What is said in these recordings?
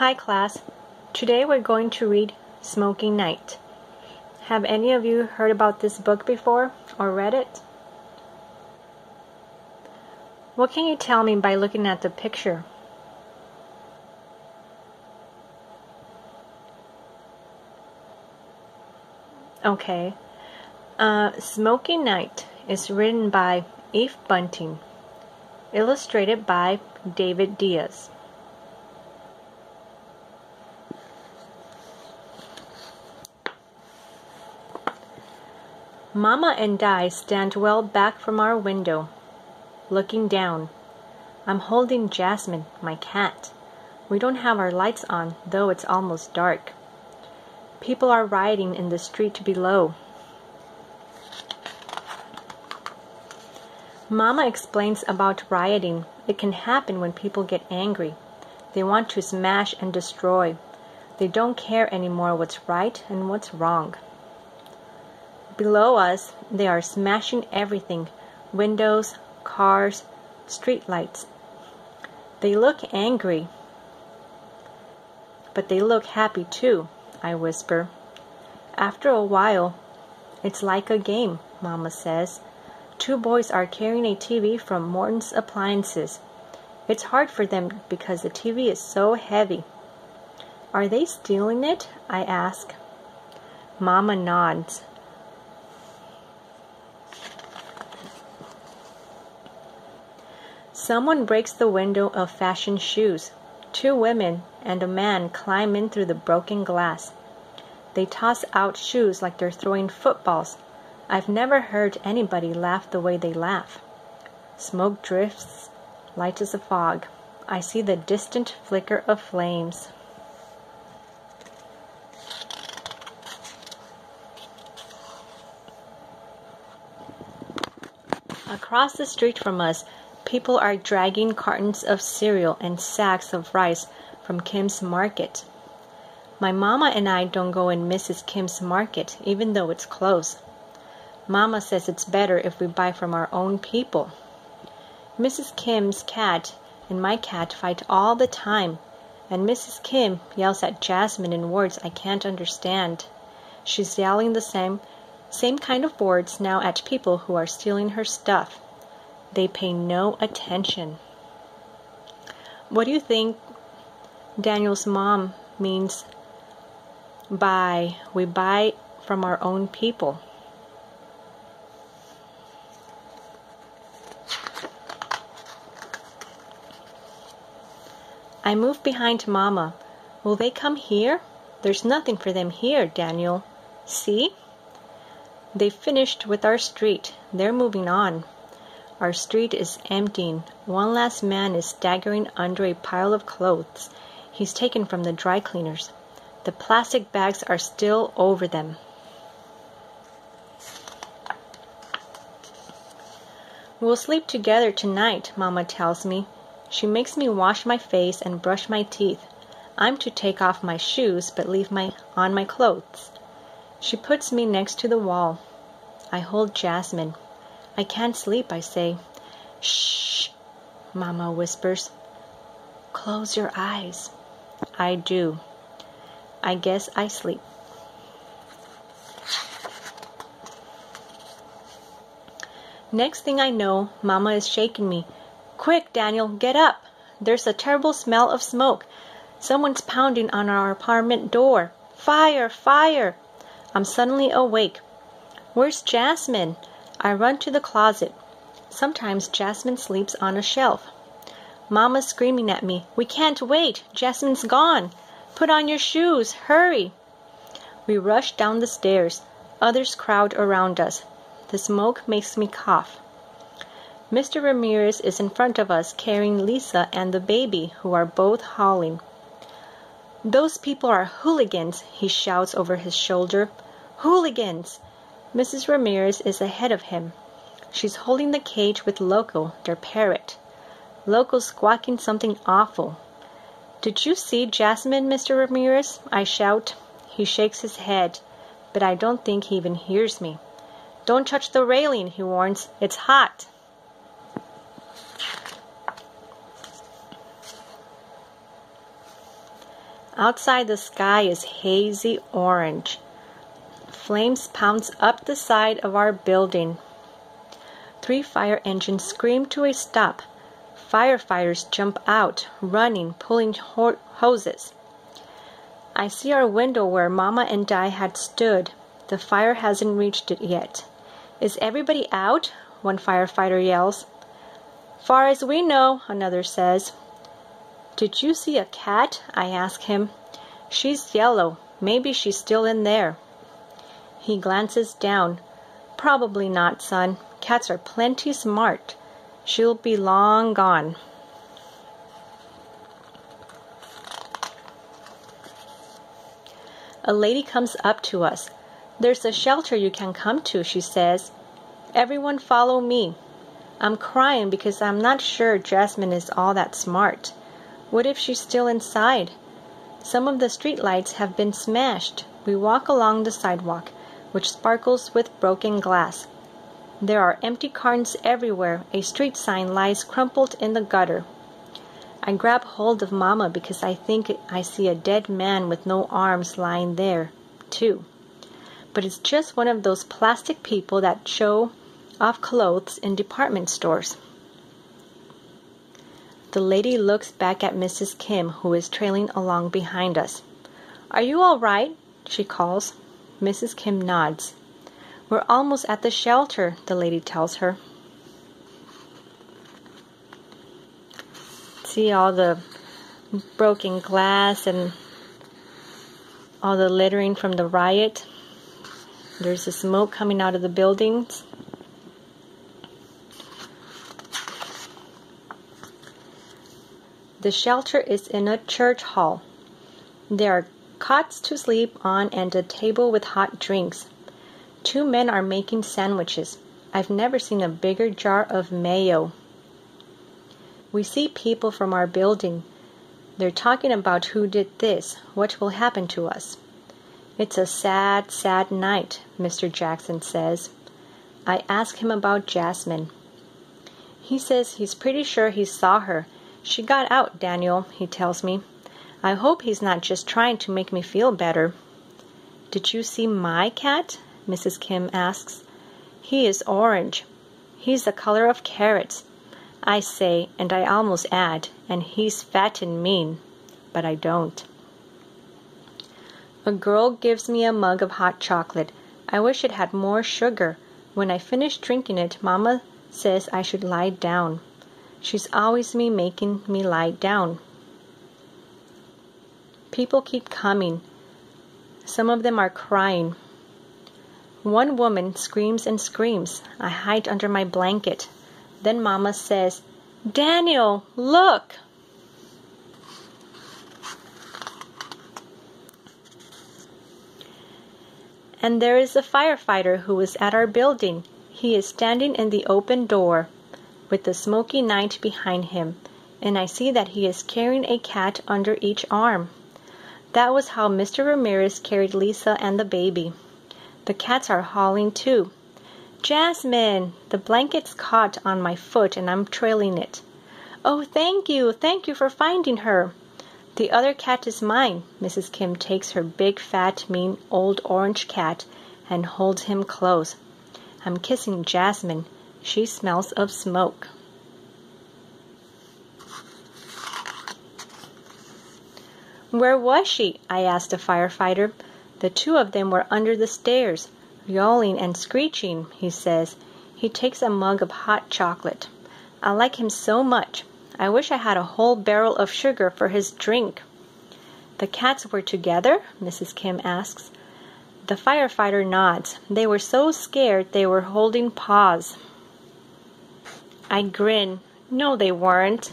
Hi, class. Today we're going to read Smoky Night. Have any of you heard about this book before or read it? What can you tell me by looking at the picture? Okay. Uh, Smoky Night is written by Eve Bunting, illustrated by David Diaz. Mama and I stand well back from our window, looking down. I'm holding Jasmine, my cat. We don't have our lights on, though it's almost dark. People are riding in the street below. Mama explains about rioting. It can happen when people get angry. They want to smash and destroy. They don't care anymore what's right and what's wrong. Below us, they are smashing everything windows, cars, street lights. They look angry, but they look happy too, I whisper. After a while, it's like a game, Mama says. Two boys are carrying a TV from Morton's Appliances. It's hard for them because the TV is so heavy. Are they stealing it? I ask. Mama nods. Someone breaks the window of fashion shoes. Two women and a man climb in through the broken glass. They toss out shoes like they're throwing footballs. I've never heard anybody laugh the way they laugh. Smoke drifts light as a fog. I see the distant flicker of flames. Across the street from us, People are dragging cartons of cereal and sacks of rice from Kim's Market. My mama and I don't go in Mrs. Kim's Market, even though it's closed. Mama says it's better if we buy from our own people. Mrs. Kim's cat and my cat fight all the time, and Mrs. Kim yells at Jasmine in words I can't understand. She's yelling the same same kind of words now at people who are stealing her stuff. They pay no attention. What do you think Daniel's mom means by we buy from our own people? I move behind Mama. Will they come here? There's nothing for them here, Daniel. See? They finished with our street. They're moving on. Our street is emptying. One last man is staggering under a pile of clothes he's taken from the dry cleaners. The plastic bags are still over them. We'll sleep together tonight, Mama tells me. She makes me wash my face and brush my teeth. I'm to take off my shoes but leave my on my clothes. She puts me next to the wall. I hold Jasmine. I can't sleep, I say. Shh, Mama whispers. Close your eyes. I do. I guess I sleep. Next thing I know, Mama is shaking me. Quick, Daniel, get up. There's a terrible smell of smoke. Someone's pounding on our apartment door. Fire! Fire! I'm suddenly awake. Where's Jasmine? I run to the closet. Sometimes Jasmine sleeps on a shelf. Mama's screaming at me. We can't wait. Jasmine's gone. Put on your shoes. Hurry. We rush down the stairs. Others crowd around us. The smoke makes me cough. Mr. Ramirez is in front of us carrying Lisa and the baby, who are both howling. Those people are hooligans, he shouts over his shoulder. Hooligans! Mrs. Ramirez is ahead of him. She's holding the cage with Loco, their parrot. Loco's squawking something awful. Did you see Jasmine, Mr. Ramirez? I shout. He shakes his head, but I don't think he even hears me. Don't touch the railing, he warns. It's hot. Outside the sky is hazy orange. Flames pounce up the side of our building. Three fire engines scream to a stop. Firefighters jump out, running, pulling ho hoses. I see our window where Mama and I had stood. The fire hasn't reached it yet. Is everybody out? One firefighter yells. Far as we know, another says. Did you see a cat? I ask him. She's yellow. Maybe she's still in there. He glances down. Probably not, son. Cats are plenty smart. She'll be long gone. A lady comes up to us. There's a shelter you can come to, she says. Everyone follow me. I'm crying because I'm not sure Jasmine is all that smart. What if she's still inside? Some of the street lights have been smashed. We walk along the sidewalk, which sparkles with broken glass. There are empty cartons everywhere. A street sign lies crumpled in the gutter. I grab hold of Mama because I think I see a dead man with no arms lying there, too. But it's just one of those plastic people that show off clothes in department stores. The lady looks back at Mrs. Kim, who is trailing along behind us. Are you all right? she calls. Mrs. Kim nods. We're almost at the shelter, the lady tells her. See all the broken glass and all the littering from the riot. There's the smoke coming out of the buildings. The shelter is in a church hall. There are cots to sleep on and a table with hot drinks. Two men are making sandwiches. I've never seen a bigger jar of mayo. We see people from our building. They're talking about who did this, what will happen to us. It's a sad, sad night, Mr. Jackson says. I ask him about Jasmine. He says he's pretty sure he saw her she got out, Daniel, he tells me. I hope he's not just trying to make me feel better. Did you see my cat? Mrs. Kim asks. He is orange. He's the color of carrots. I say, and I almost add, and he's fat and mean. But I don't. A girl gives me a mug of hot chocolate. I wish it had more sugar. When I finish drinking it, Mamma says I should lie down. She's always me making me lie down. People keep coming. Some of them are crying. One woman screams and screams. I hide under my blanket. Then Mama says, Daniel, look! And there is a firefighter who is at our building. He is standing in the open door with the smoky night behind him, and I see that he is carrying a cat under each arm. That was how Mr. Ramirez carried Lisa and the baby. The cats are hauling too. Jasmine! The blanket's caught on my foot and I'm trailing it. Oh, thank you, thank you for finding her. The other cat is mine. Mrs. Kim takes her big, fat, mean, old orange cat and holds him close. I'm kissing Jasmine. She smells of smoke. Where was she? I asked the firefighter. The two of them were under the stairs, yowling and screeching, he says. He takes a mug of hot chocolate. I like him so much. I wish I had a whole barrel of sugar for his drink. The cats were together? Mrs. Kim asks. The firefighter nods. They were so scared they were holding paws. I grin. No, they weren't.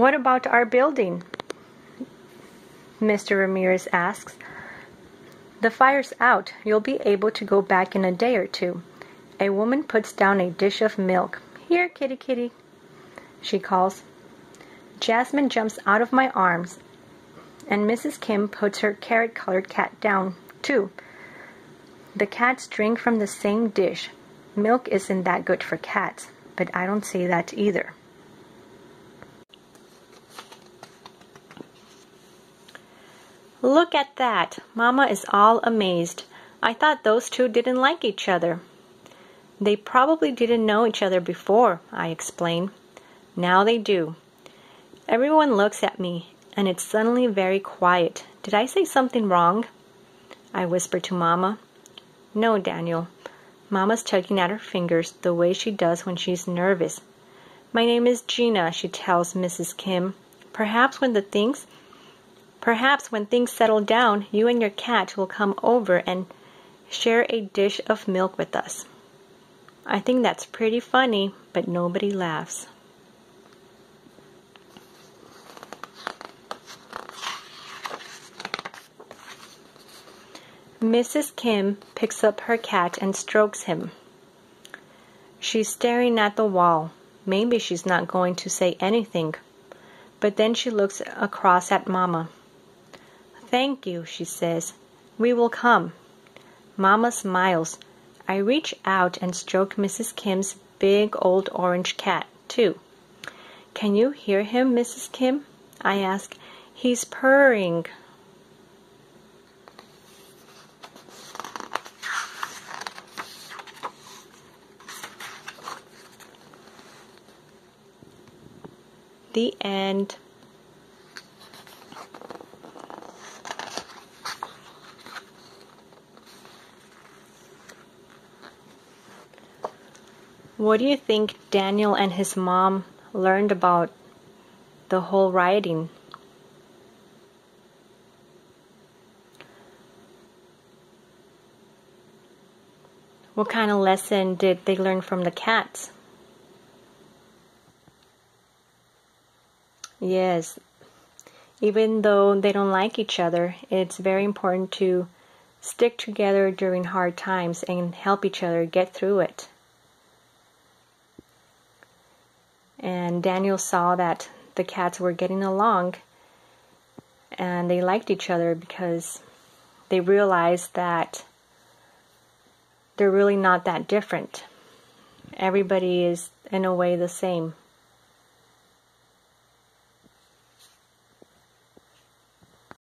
What about our building? Mr. Ramirez asks. The fire's out. You'll be able to go back in a day or two. A woman puts down a dish of milk. Here, kitty kitty, she calls. Jasmine jumps out of my arms, and Mrs. Kim puts her carrot colored cat down, too. The cats drink from the same dish. Milk isn't that good for cats, but I don't say that either. Look at that! Mama is all amazed. I thought those two didn't like each other. They probably didn't know each other before, I explain. Now they do. Everyone looks at me, and it's suddenly very quiet. Did I say something wrong? I whisper to Mama. No, Daniel. Mama's tugging at her fingers the way she does when she's nervous. My name is Gina, she tells Mrs. Kim. Perhaps when the things perhaps when things settle down, you and your cat will come over and share a dish of milk with us. I think that's pretty funny, but nobody laughs. Mrs. Kim picks up her cat and strokes him. She's staring at the wall. Maybe she's not going to say anything. But then she looks across at Mama. Thank you, she says. We will come. Mama smiles. I reach out and stroke Mrs. Kim's big old orange cat, too. Can you hear him, Mrs. Kim? I ask. He's purring. The end. What do you think Daniel and his mom learned about the whole rioting? What kind of lesson did they learn from the cats? Yes, even though they don't like each other, it's very important to stick together during hard times and help each other get through it. And Daniel saw that the cats were getting along and they liked each other because they realized that they're really not that different. Everybody is, in a way, the same.